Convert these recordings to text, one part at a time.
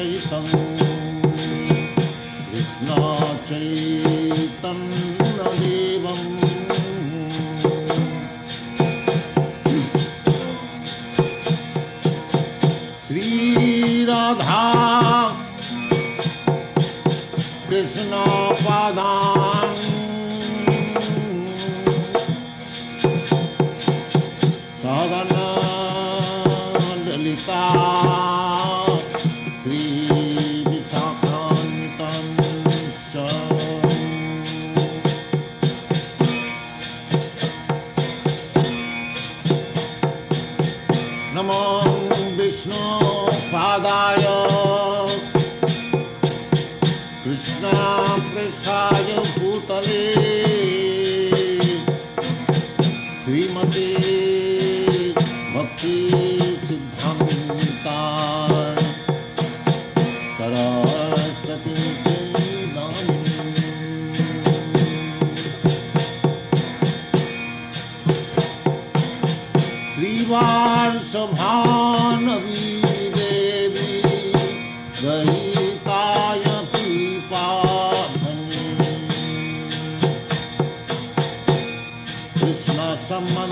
ah ನಮ್ಮ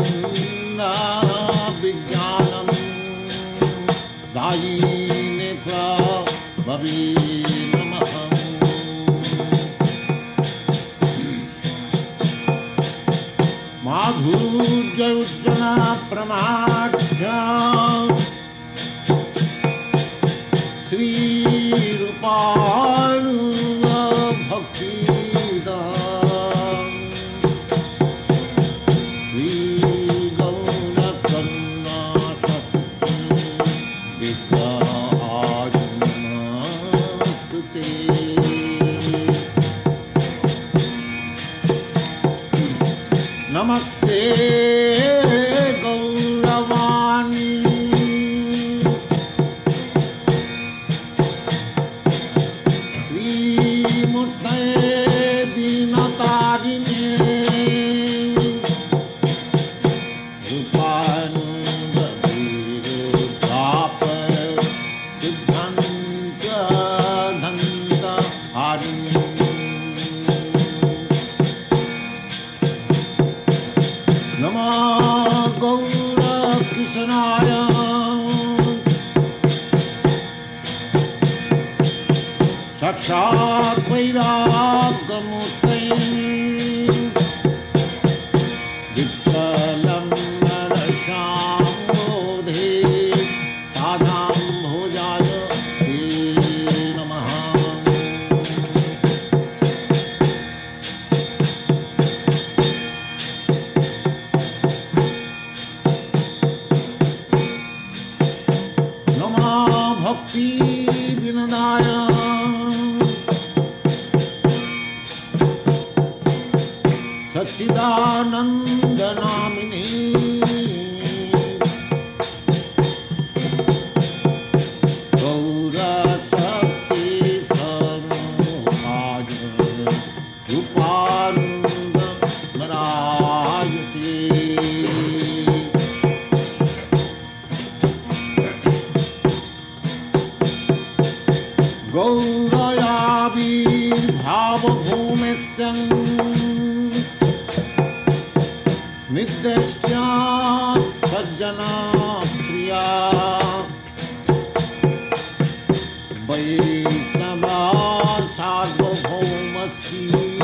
chalk, wait on the moon. सार्वभौमसी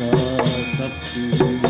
भक्तशक्तिरूपकम्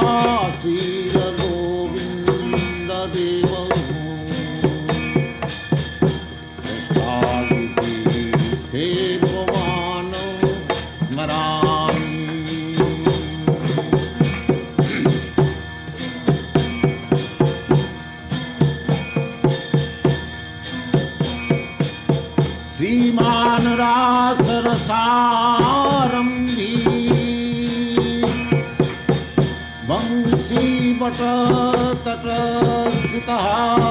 कहा